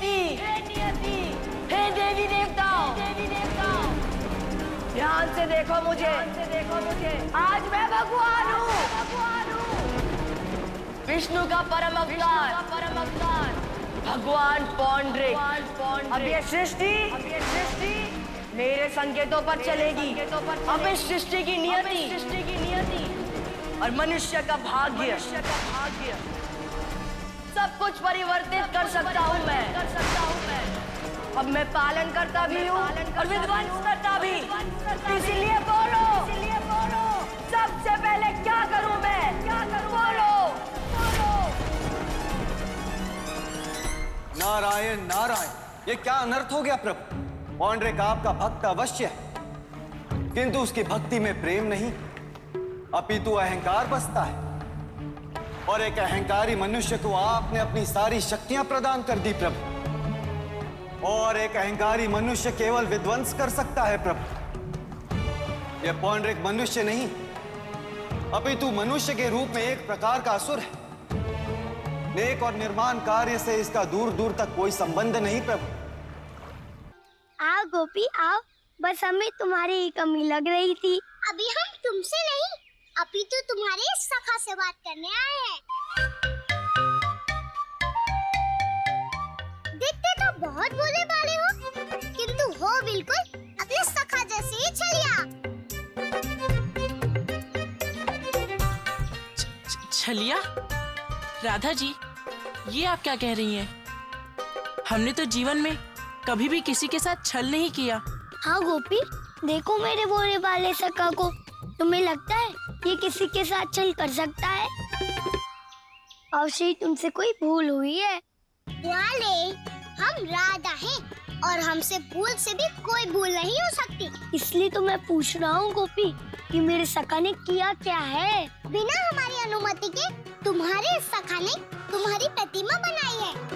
नियति हे देवी देवताओं देवी देवताओं ध्यान से देखो मुझे। से देखो मुझे आज मैं भगवान हूँ। भगवान हूँ विष्णु का परम अवतार। परम अवतार भगवान पौंड्रे। अब ये सृष्टि अब ये सृष्टि मेरे संकेतों पर चलेगी अब इस सृष्टि की नियति। सृष्टि की नियति। और मनुष्य का भाग्य। मनुष्य का भाग्य। सब कुछ परिवर्तित कर सकता हूँ मैं। कर सकता हूँ मैं अब मैं पालन करता भी हूँ और विध्वंस करता भी। इसीलिए बोलो इसीलिए बोलो सबसे पहले क्या करूँ मैं? क्या करूँ बोलो। नारायण नारायण, ये क्या अनर्थ हो गया प्रभु? पौंड्रिक आपका भक्त अवश्य है। किंतु उसकी भक्ति में प्रेम नहीं, अपितु अहंकार बसता है। और एक अहंकारी मनुष्य को आपने अपनी सारी शक्तियाँ प्रदान कर दी प्रभु। और एक अहंकारी मनुष्य केवल विध्वंस कर सकता है प्रभु। यह पौंड्रिक मनुष्य नहीं अपितु मनुष्य के रूप में एक प्रकार का असुर है। नेक और निर्माण कार्य से इसका दूर दूर तक कोई संबंध नहीं प्रभु। आओ गोपी आओ। बस हमें तुम्हारी ही कमी लग रही थी। अभी हम तुमसे नहीं अभी तो तुम्हारे सखा से बात करने आए हैं। देखते तो बहुत भोले भाले हो किंतु हो बिल्कुल अपने सखा जैसे ही छलिया। छलिया? राधा जी ये आप क्या कह रही हैं? हमने तो जीवन में कभी भी किसी के साथ छल नहीं किया। हाँ गोपी देखो मेरे बोले वाले सका को। तुम्हें लगता है ये किसी के साथ चल कर सकता है? अवश्य तुमसे कोई भूल हुई है। वाले हम राधा हैं और हमसे भूल से भी कोई भूल नहीं हो सकती। इसलिए तो मैं पूछ रहा हूँ गोपी कि मेरे सखा ने किया क्या है? बिना हमारी अनुमति के तुम्हारे सखा ने तुम्हारी प्रतिमा बनाई है।